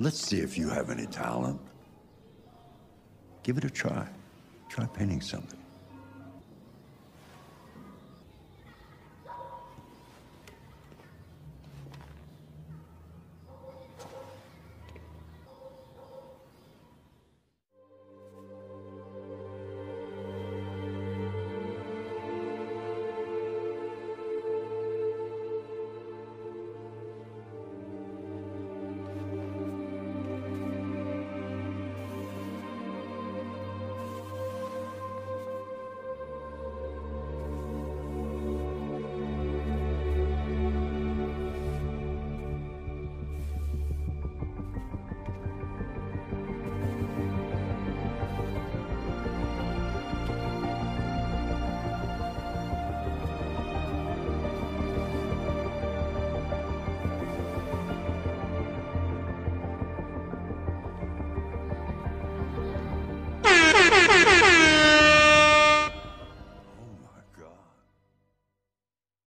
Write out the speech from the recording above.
Let's see if you have any talent. Give it a try. Try painting something.